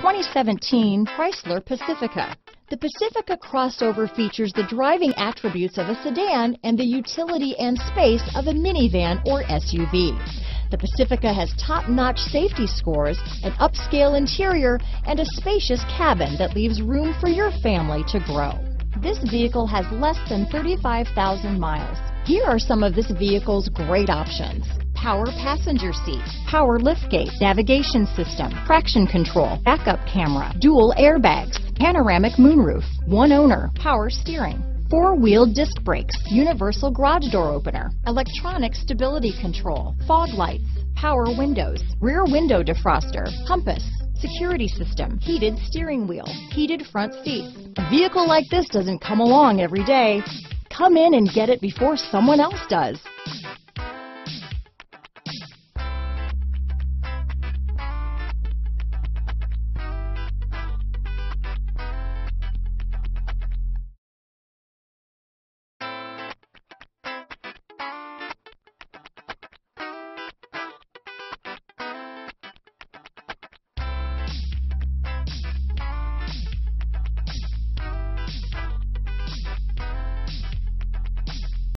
2017 Chrysler Pacifica. The Pacifica crossover features the driving attributes of a sedan and the utility and space of a minivan or SUV. The Pacifica has top-notch safety scores, an upscale interior, and a spacious cabin that leaves room for your family to grow. This vehicle has less than 35,000 miles. Here are some of this vehicle's great options. Power passenger seat, power liftgate, navigation system, traction control, backup camera, dual airbags, panoramic moonroof, one owner, power steering, four-wheel disc brakes, universal garage door opener, electronic stability control, fog lights, power windows, rear window defroster, compass, security system, heated steering wheel, heated front seats. A vehicle like this doesn't come along every day. Come in and get it before someone else does.